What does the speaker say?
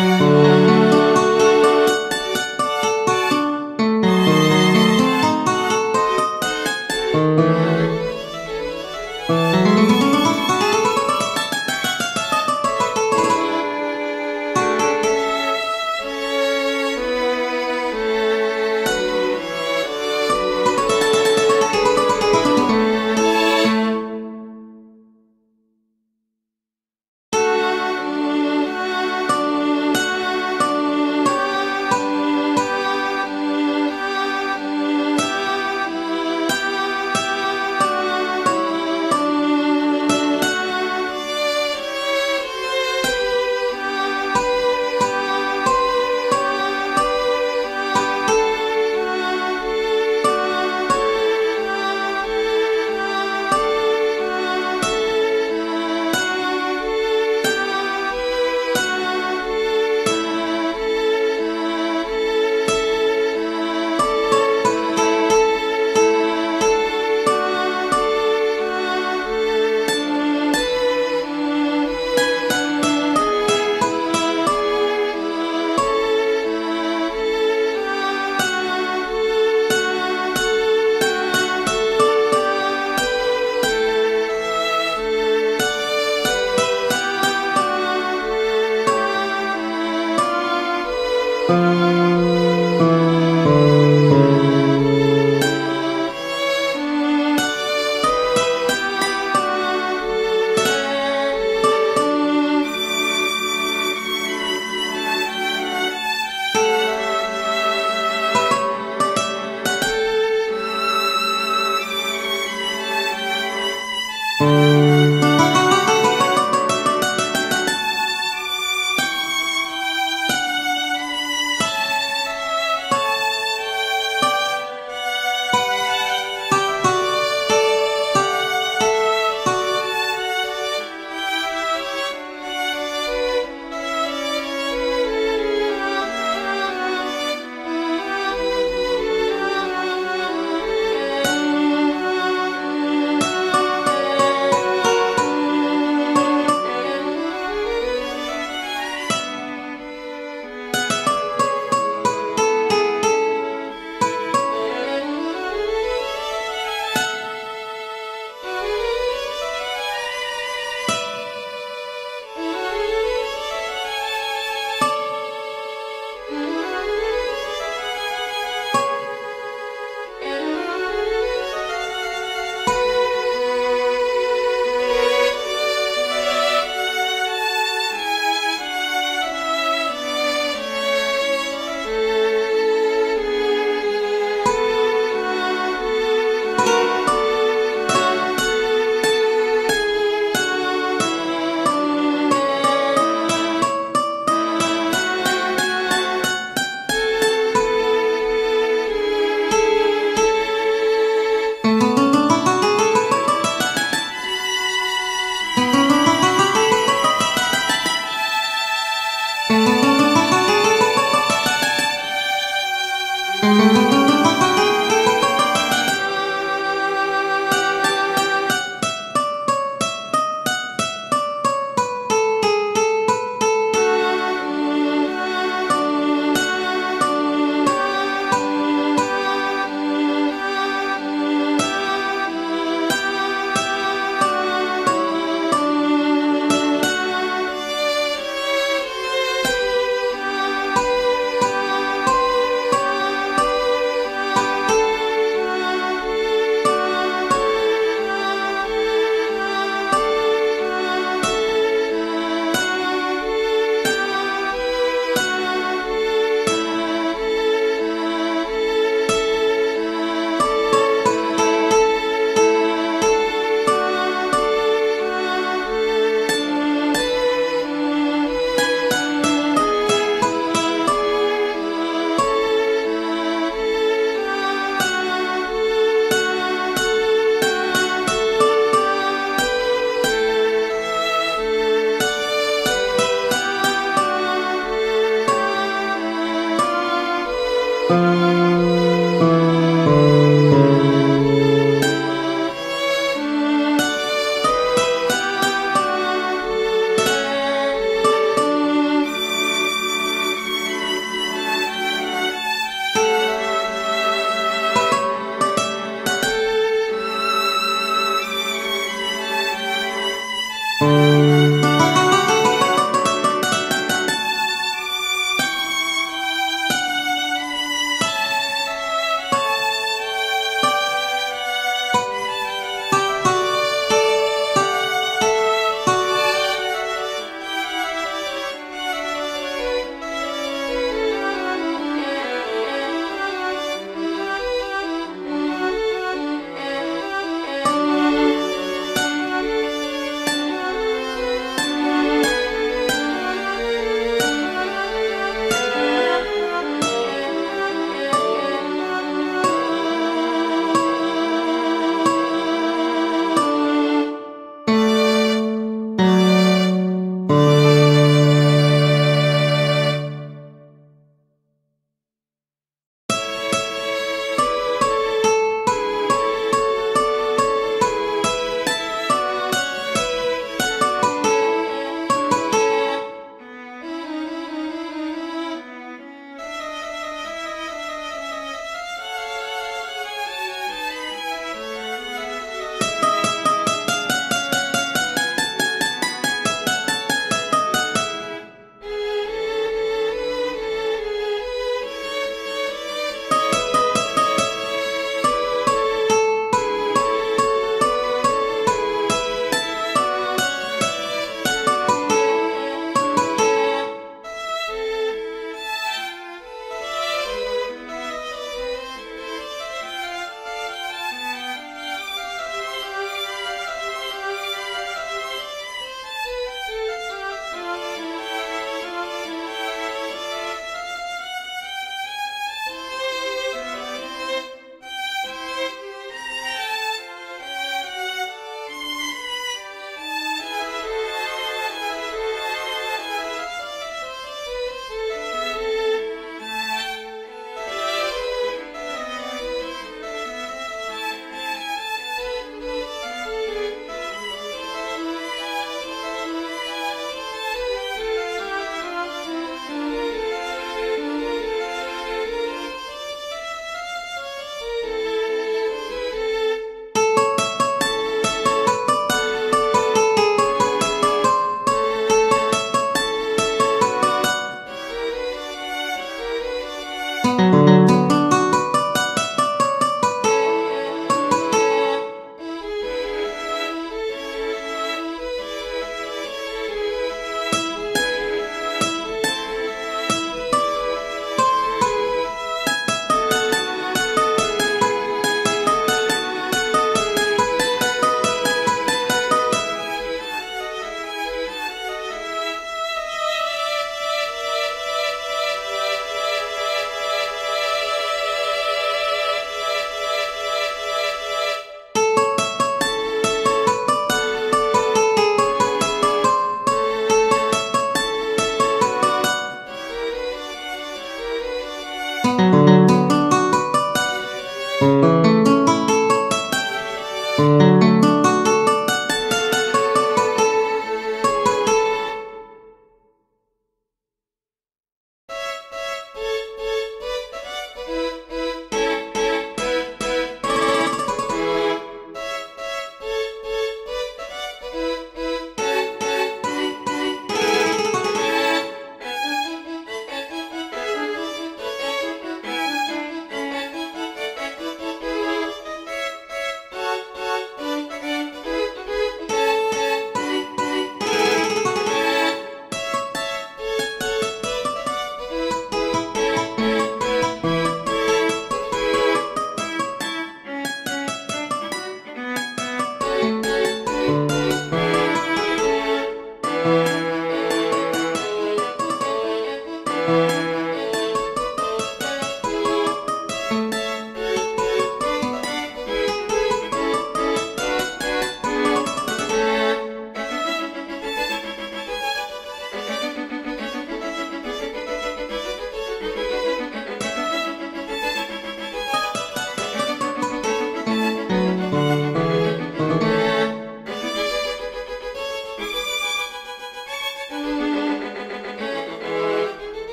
Mm-hmm.